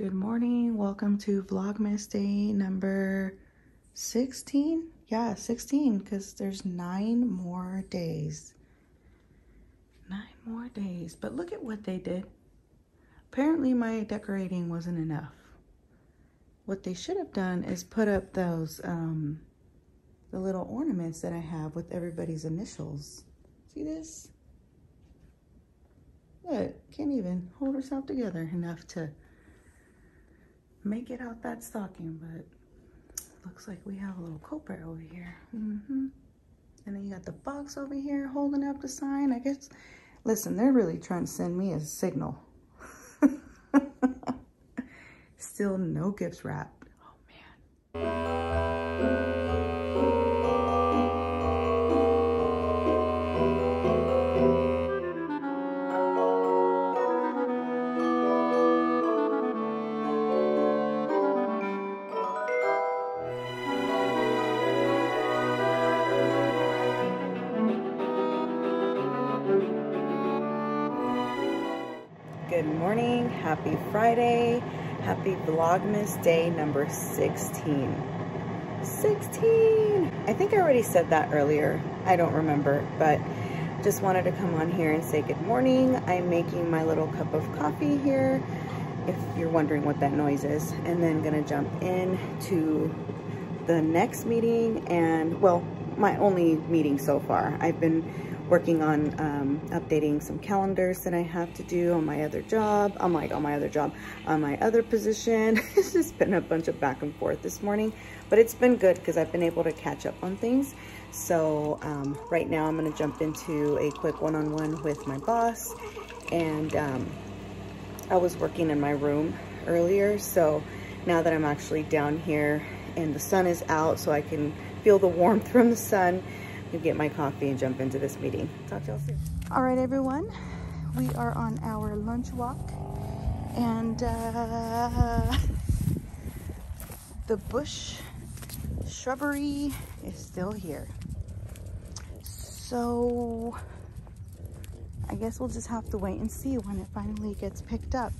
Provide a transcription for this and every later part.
Good morning. Welcome to Vlogmas day number 16. Yeah, 16 because there's nine more days. Nine more days. But look at what they did. Apparently my decorating wasn't enough. What they should have done is put up those, um, the little ornaments that I have with everybody's initials. See this? Look, can't even hold herself together enough to make it out that stocking, but looks like we have a little culprit over here. Mm -hmm. And then you got the box over here holding up the sign. I guess, listen, they're really trying to send me a signal. Still no gifts wrapped. Oh, man. Friday, happy Vlogmas day number 16. 16! I think I already said that earlier, I don't remember, but just wanted to come on here and say good morning. I'm making my little cup of coffee here, if you're wondering what that noise is, and then gonna jump in to the next meeting and, well, my only meeting so far. I've been working on um, updating some calendars that I have to do on my other job. I'm like on my other job, on my other position. it's just been a bunch of back and forth this morning, but it's been good because I've been able to catch up on things. So um, right now I'm gonna jump into a quick one-on-one -on -one with my boss. And um, I was working in my room earlier. So now that I'm actually down here and the sun is out so I can feel the warmth from the sun, get my coffee and jump into this meeting. Talk to y'all soon. All right, everyone. We are on our lunch walk and uh, the bush shrubbery is still here. So I guess we'll just have to wait and see when it finally gets picked up.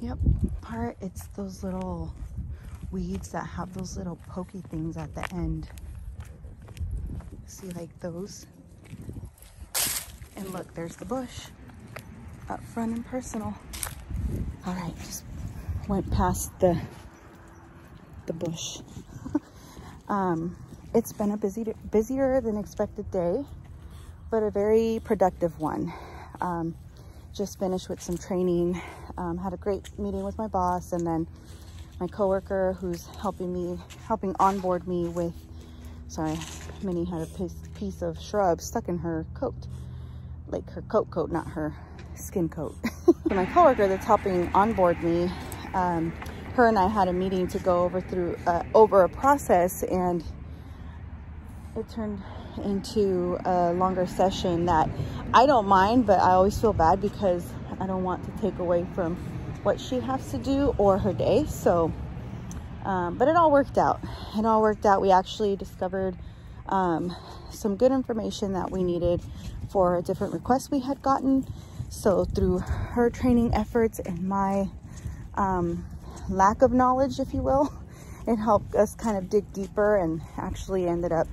Yep, part it's those little weeds that have those little pokey things at the end. See like those? And look, there's the bush up front and personal. All right, just went past the the bush. um, it's been a busy, busier than expected day, but a very productive one. Um, just finished with some training, um, had a great meeting with my boss, and then my coworker who's helping me, helping onboard me with, sorry, Minnie had a piece, of shrub stuck in her coat, like her coat coat, not her skin coat. my coworker that's helping onboard me, um, her and I had a meeting to go over through, uh, over a process and it turned into a longer session that I don't mind, but I always feel bad because I don't want to take away from what she has to do or her day. So, um, but it all worked out. It all worked out. We actually discovered um, some good information that we needed for a different request we had gotten. So through her training efforts and my um, lack of knowledge, if you will, it helped us kind of dig deeper and actually ended up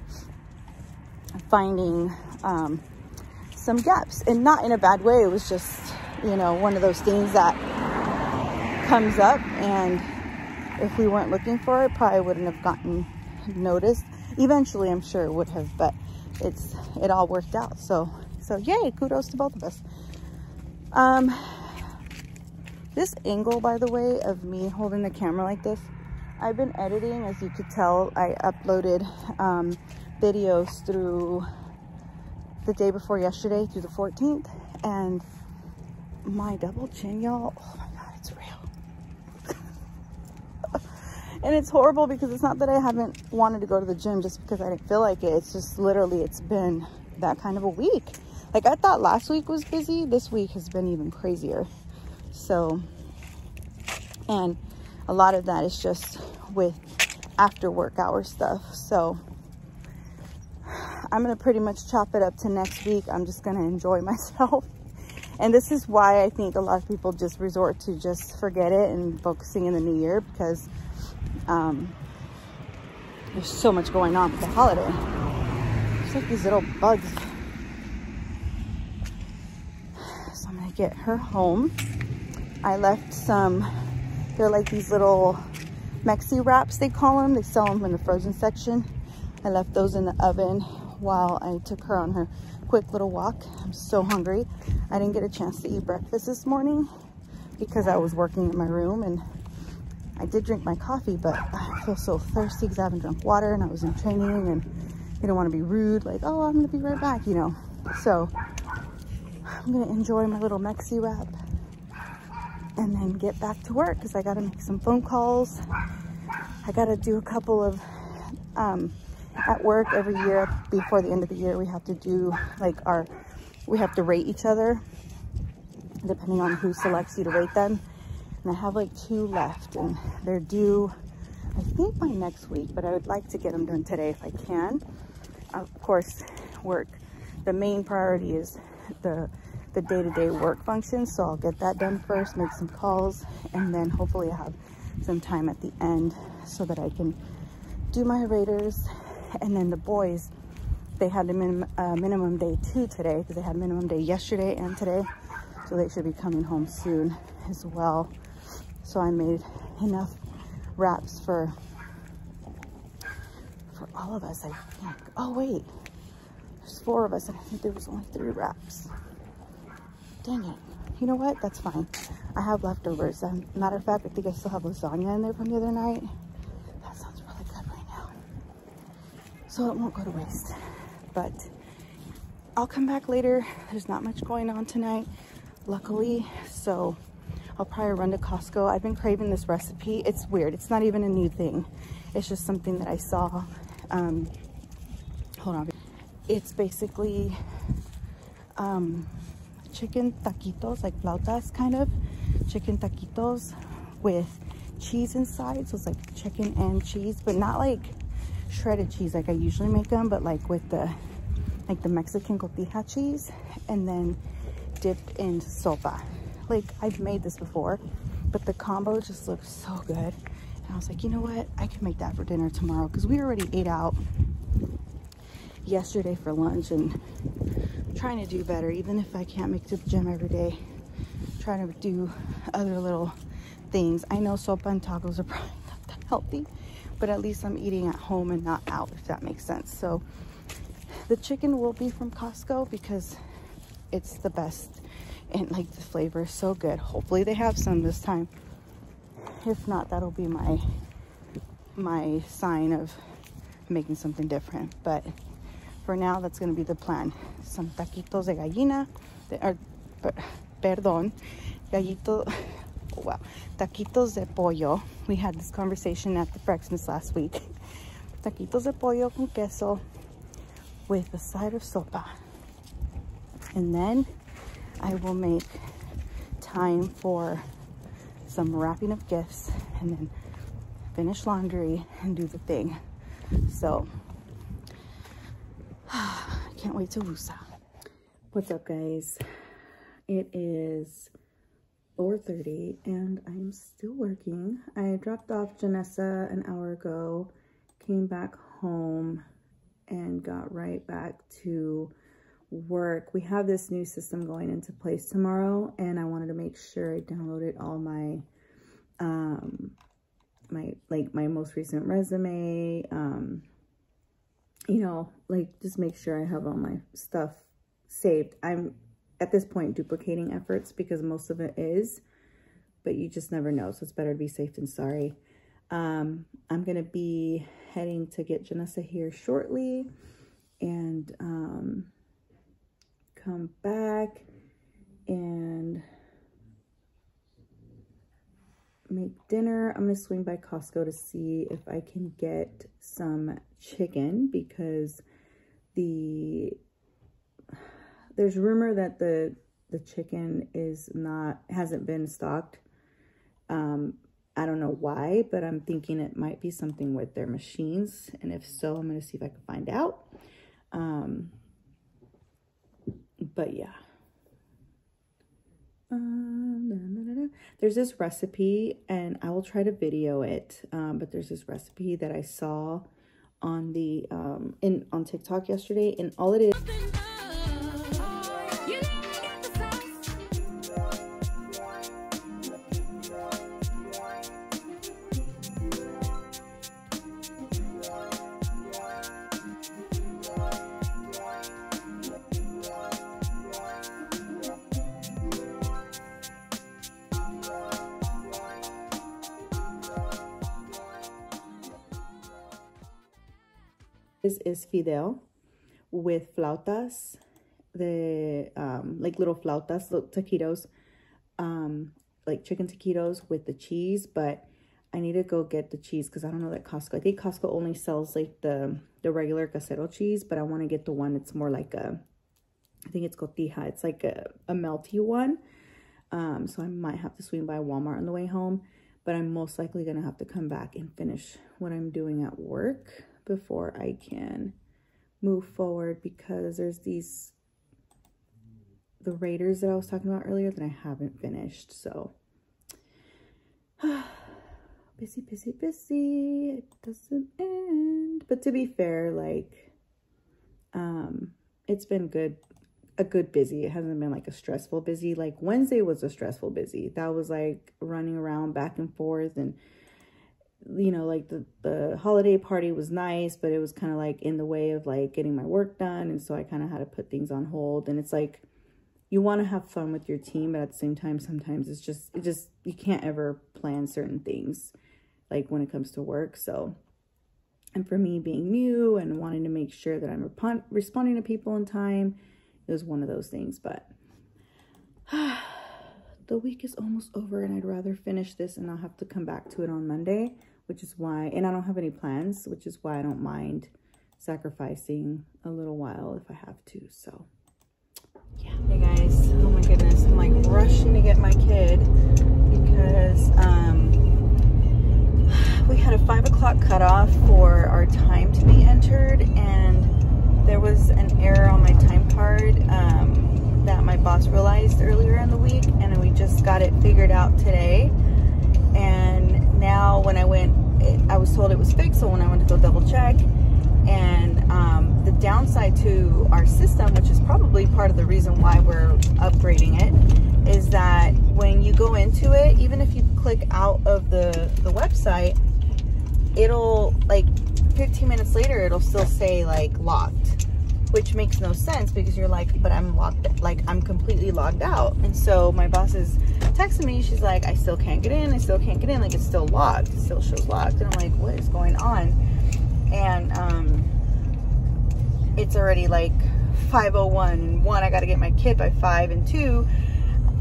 finding um, some gaps and not in a bad way. It was just, you know, one of those things that comes up and if we weren't looking for it, probably wouldn't have gotten noticed. Eventually, I'm sure it would have, but it's it all worked out. So, so yay, kudos to both of us. Um, this angle, by the way, of me holding the camera like this, I've been editing, as you could tell, I uploaded um, videos through the day before yesterday, through the 14th, and my double chin, y'all, oh my God, it's real and it's horrible because it's not that I haven't wanted to go to the gym just because I didn't feel like it. It's just literally, it's been that kind of a week. Like I thought last week was busy. This week has been even crazier. So, and a lot of that is just with after work hour stuff. So I'm going to pretty much chop it up to next week. I'm just going to enjoy myself And this is why I think a lot of people just resort to just forget it and focusing in the new year because um, there's so much going on with the holiday. It's like these little bugs. So I'm gonna get her home. I left some, they're like these little Mexi wraps, they call them. They sell them in the frozen section. I left those in the oven while I took her on her quick little walk. I'm so hungry. I didn't get a chance to eat breakfast this morning because I was working in my room and I did drink my coffee, but I feel so thirsty because I haven't drunk water and I was in training and you don't want to be rude, like, oh, I'm going to be right back, you know. So I'm going to enjoy my little Mexi wrap and then get back to work because I got to make some phone calls. I got to do a couple of, um, at work every year before the end of the year, we have to do like our, we have to rate each other depending on who selects you to rate them. And I have like two left and they're due, I think by next week, but I would like to get them done today if I can. Of course, work. The main priority is the the day-to-day -day work functions. So I'll get that done first, make some calls, and then hopefully I have some time at the end so that I can do my Raiders. And then the boys, they had the minim uh, minimum day two today because they had minimum day yesterday and today. So they should be coming home soon as well. So I made enough wraps for for all of us, I think. Oh wait, there's four of us and I think there was only three wraps. Dang it. You know what? That's fine. I have leftovers. Um, matter of fact, I think I still have lasagna in there from the other night. That sounds really good right now. So it won't go to waste. But I'll come back later. There's not much going on tonight, luckily. So I'll probably run to Costco. I've been craving this recipe. It's weird. It's not even a new thing. It's just something that I saw. Um, hold on. It's basically um, chicken taquitos, like flautas kind of, chicken taquitos with cheese inside. So it's like chicken and cheese, but not like shredded cheese like I usually make them, but like with the, like the Mexican cotija cheese and then dipped in sopa. Like I've made this before, but the combo just looks so good. And I was like, you know what? I can make that for dinner tomorrow because we already ate out yesterday for lunch and trying to do better, even if I can't make to the gym every day. Trying to do other little things. I know sopa and tacos are probably not that healthy, but at least I'm eating at home and not out, if that makes sense. So the chicken will be from Costco because it's the best and like the flavor is so good. Hopefully they have some this time. If not, that'll be my my sign of making something different. But for now, that's going to be the plan. Some taquitos de gallina, de, or, perdón, gallito, oh, wow, taquitos de pollo. We had this conversation at the breakfast last week. Taquitos de pollo con queso with a side of sopa. And then I will make time for some wrapping of gifts and then finish laundry and do the thing. So I can't wait to woosah. What's up, guys? It is 4.30 and I'm still working. I dropped off Janessa an hour ago, came back home, and got right back to work. We have this new system going into place tomorrow, and I wanted to make sure I downloaded all my, um, my, like, my most recent resume, um, you know, like just make sure I have all my stuff saved. I'm at this point duplicating efforts because most of it is, but you just never know. So it's better to be safe than sorry. Um, I'm going to be heading to get Janessa here shortly and um, come back and make dinner. I'm going to swing by Costco to see if I can get some chicken because the there's rumor that the the chicken is not hasn't been stocked. Um, I don't know why, but I'm thinking it might be something with their machines. And if so, I'm going to see if I can find out. Um, but yeah, Um, there's this recipe and I will try to video it. Um, but there's this recipe that I saw on the um in on TikTok yesterday and all it is is, is fideo with flautas, the um, like little flautas, little taquitos, um, like chicken taquitos with the cheese. But I need to go get the cheese because I don't know that Costco. I think Costco only sells like the the regular casero cheese, but I want to get the one that's more like a, I think it's cotija. It's like a, a melty one. Um, so I might have to swing by Walmart on the way home, but I'm most likely going to have to come back and finish what I'm doing at work before I can move forward because there's these the Raiders that I was talking about earlier that I haven't finished. So busy, busy, busy. It doesn't end. But to be fair, like um it's been good a good busy. It hasn't been like a stressful busy. Like Wednesday was a stressful busy. That was like running around back and forth and you know, like the, the holiday party was nice, but it was kind of like in the way of like getting my work done. And so I kind of had to put things on hold. And it's like, you want to have fun with your team, but at the same time, sometimes it's just, it just, you can't ever plan certain things like when it comes to work. So, and for me being new and wanting to make sure that I'm responding to people in time, it was one of those things. But the week is almost over and I'd rather finish this and I'll have to come back to it on Monday which is why, and I don't have any plans, which is why I don't mind sacrificing a little while if I have to. So, yeah. Hey guys, oh my goodness, I'm like rushing to get my kid because um, we had a five o'clock cutoff for our time to be entered, and there was an error on my time card um, that my boss realized earlier in the week, and we just got it figured out today. When I went, it, I was told it was fixed, so when I went to go double check, and um, the downside to our system, which is probably part of the reason why we're upgrading it, is that when you go into it, even if you click out of the, the website, it'll like 15 minutes later, it'll still say like locked, which makes no sense because you're like, but I'm locked, like I'm completely logged out. And so my boss is texting me. She's like, I still can't get in. I still can't get in. Like, it's still locked. It still shows locked. And I'm like, what is going on? And um, it's already like 5.01. And one, I got to get my kid by 5. And two,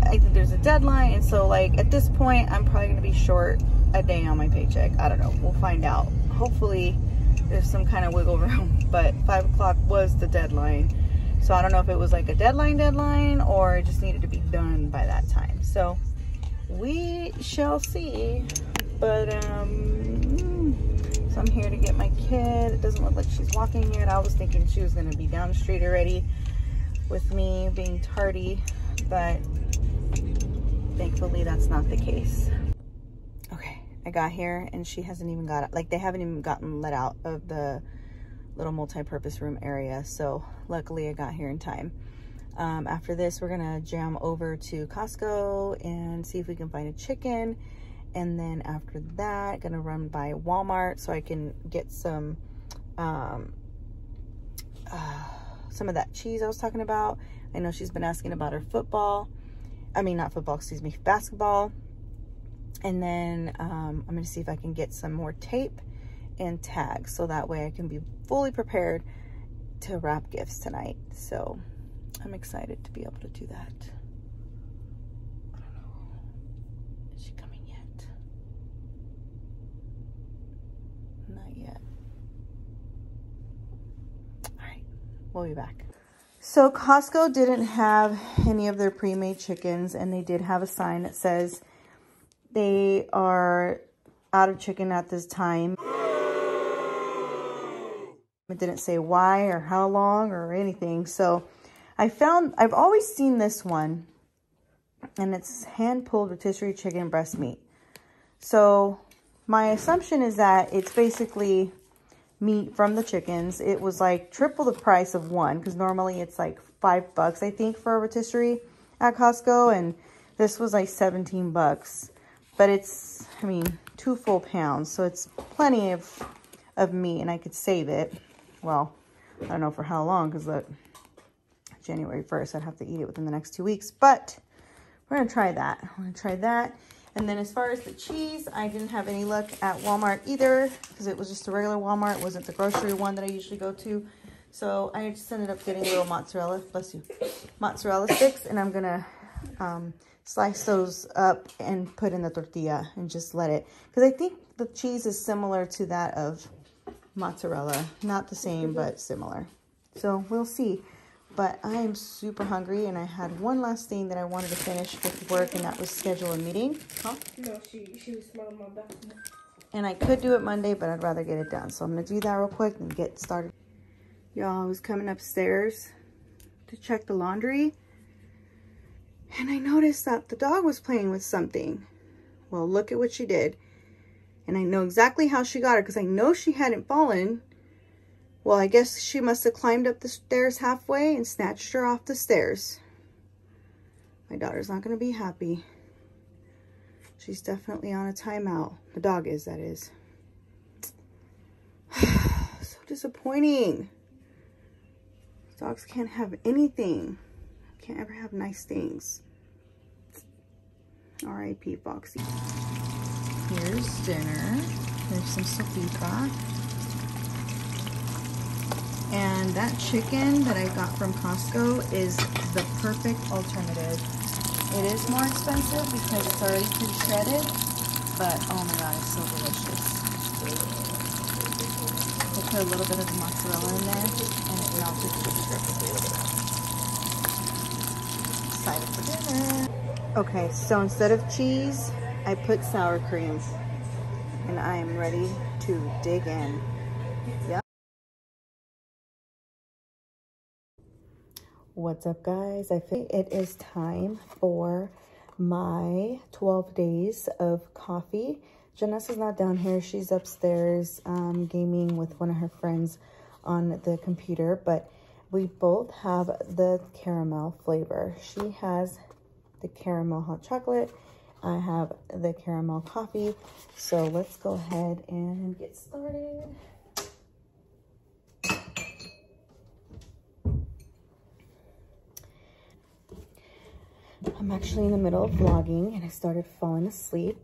I think there's a deadline. And so, like, at this point, I'm probably going to be short a day on my paycheck. I don't know. We'll find out. Hopefully, there's some kind of wiggle room. But 5 o'clock was the deadline. So I don't know if it was like a deadline deadline or it just needed to be done by that time. So we shall see. But um, so I'm here to get my kid. It doesn't look like she's walking yet. I was thinking she was gonna be down the street already with me being tardy, but thankfully that's not the case. Okay, I got here and she hasn't even got, like they haven't even gotten let out of the little multi-purpose room area. So luckily I got here in time. Um, after this, we're gonna jam over to Costco and see if we can find a chicken. And then after that, gonna run by Walmart so I can get some, um, uh, some of that cheese I was talking about. I know she's been asking about her football. I mean, not football, excuse me, basketball. And then um, I'm gonna see if I can get some more tape and tags so that way I can be fully prepared to wrap gifts tonight. So I'm excited to be able to do that. I don't know. Is she coming yet? Not yet. All right, we'll be back. So Costco didn't have any of their pre-made chickens and they did have a sign that says they are out of chicken at this time. It didn't say why or how long or anything. So I found, I've always seen this one and it's hand-pulled rotisserie chicken breast meat. So my assumption is that it's basically meat from the chickens. It was like triple the price of one because normally it's like five bucks, I think, for a rotisserie at Costco. And this was like 17 bucks. But it's, I mean, two full pounds. So it's plenty of, of meat and I could save it. Well, I don't know for how long because look, January 1st, I'd have to eat it within the next two weeks. But we're going to try that. I'm going to try that. And then as far as the cheese, I didn't have any luck at Walmart either because it was just a regular Walmart. It wasn't the grocery one that I usually go to. So I just ended up getting a little mozzarella, bless you, mozzarella sticks. And I'm going to um, slice those up and put in the tortilla and just let it. Because I think the cheese is similar to that of mozzarella. Not the same, mm-hmm. but similar. So we'll see. But I am super hungry and I had one last thing that I wanted to finish with work and that was schedule a meeting. Huh? No, she, she was smelling my bathroom. And I could do it Monday, but I'd rather get it done. So I'm going to do that real quick and get started. Y'all, I was coming upstairs to check the laundry. And I noticed that the dog was playing with something. Well, look at what she did. And I know exactly how she got her because I know she hadn't fallen well, I guess she must have climbed up the stairs halfway and snatched her off the stairs. My daughter's not going to be happy. She's definitely on a timeout. The dog is, that is. so disappointing. Dogs can't have anything. Can't ever have nice things. R.I.P. Foxy. Here's dinner. There's some sopita. And that chicken that I got from Costco is the perfect alternative. It is more expensive because it's already pre-shredded, but oh my god, it's so delicious. I put a little bit of mozzarella in there and it melted perfectly. Excited for dinner. Okay, so instead of cheese, I put sour cream. And I am ready to dig in. Yep. What's up guys? I think it is time for my 12 days of coffee. Janessa's not down here. She's upstairs um, gaming with one of her friends on the computer, but we both have the caramel flavor. She has the caramel hot chocolate. I have the caramel coffee. So let's go ahead and get started. I'm actually in the middle of vlogging and I started falling asleep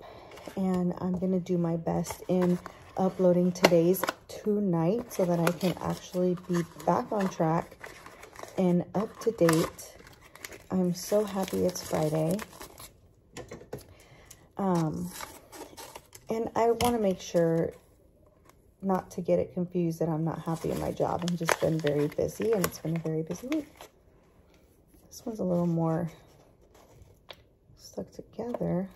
and I'm going to do my best in uploading today's tonight so that I can actually be back on track and up to date. I'm so happy it's Friday. Um, and I want to make sure not to get it confused that I'm not happy in my job. I've just been very busy and it's been a very busy week. This one's a little more stuck together.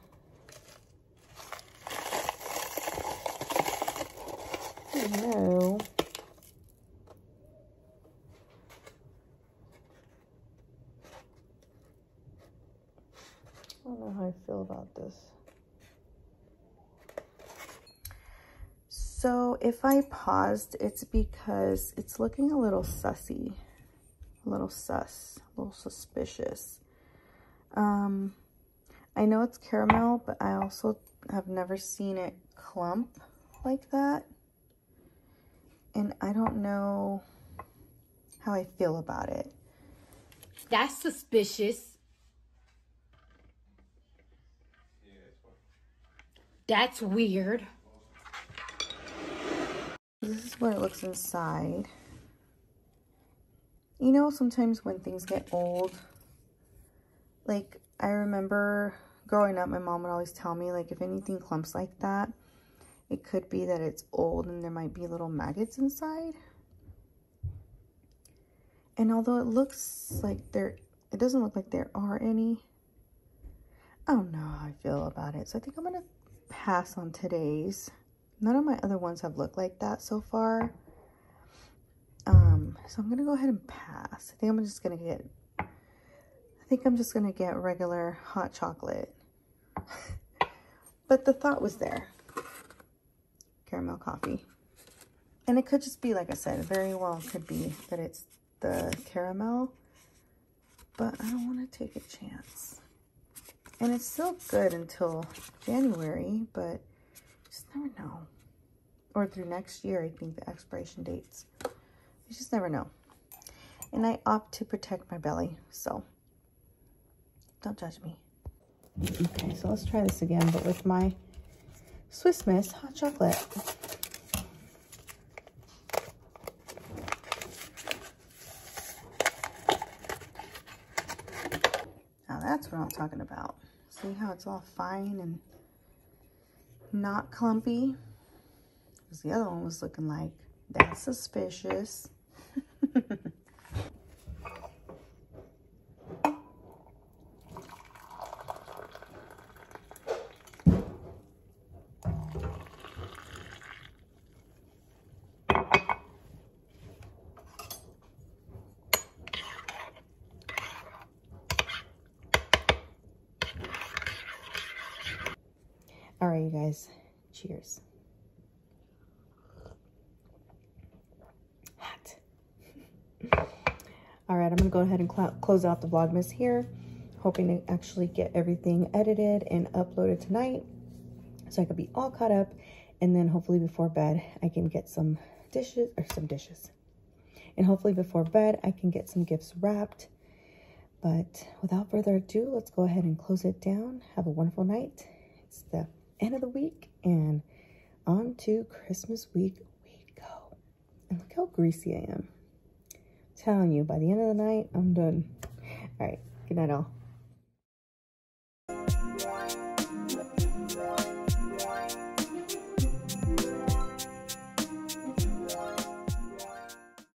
no. I don't know how I feel about this. So if I paused, it's because it's looking a little sussy, a little sus, a little suspicious. Um, I know it's caramel, but I also have never seen it clump like that. And I don't know how I feel about it. That's suspicious. That's weird. This is what it looks inside. You know, sometimes when things get old, like I remember growing up, my mom would always tell me, like, if anything clumps like that, it could be that it's old and there might be little maggots inside. And although it looks like there, it doesn't look like there are any. I don't know how I feel about it. So I think I'm going to pass on today's. None of my other ones have looked like that so far. Um, so I'm going to go ahead and pass. I think I'm just going to get I think I'm just going to get regular hot chocolate. but the thought was there. Caramel coffee. And it could just be, like I said, very well could be that it's the caramel. But I don't want to take a chance. And it's still good until January, but just never know. Or through next year, I think the expiration dates. You just never know. And I opt to protect my belly, so don't judge me. Okay, so let's try this again, but with my Swiss Miss hot chocolate. Now that's what I'm talking about. See how it's all fine and not clumpy? Because the other one was looking like, that's suspicious. All right, you guys, cheers. Hot. All right, I'm gonna go ahead and close out the Vlogmas here, hoping to actually get everything edited and uploaded tonight so I could be all caught up. And then hopefully before bed, I can get some dishes, or some dishes. And hopefully before bed, I can get some gifts wrapped. But without further ado, let's go ahead and close it down. Have a wonderful night. It's the end of the week and on to Christmas week we go. And look how greasy I am. Telling you, by the end of the night, I'm done. All right, good night all.